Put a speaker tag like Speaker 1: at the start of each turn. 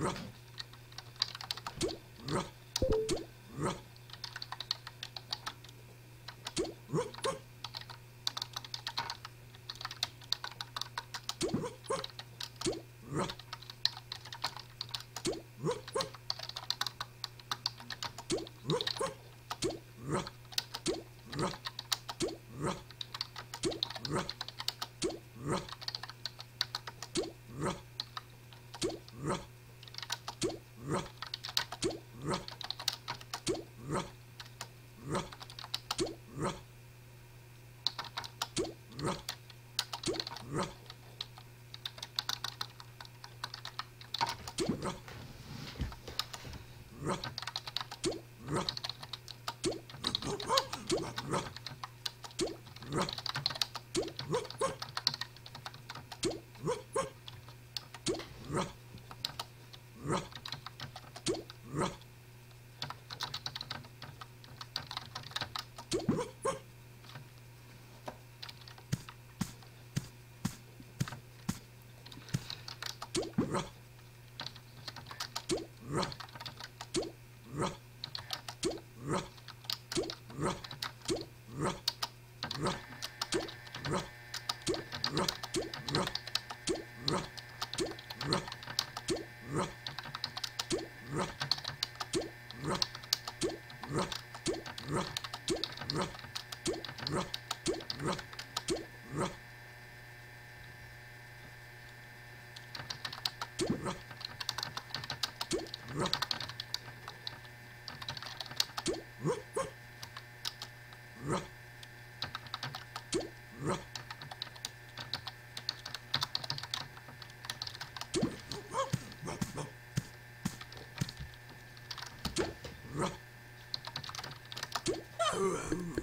Speaker 1: Run. Ruff, ruff. Ruff. Um...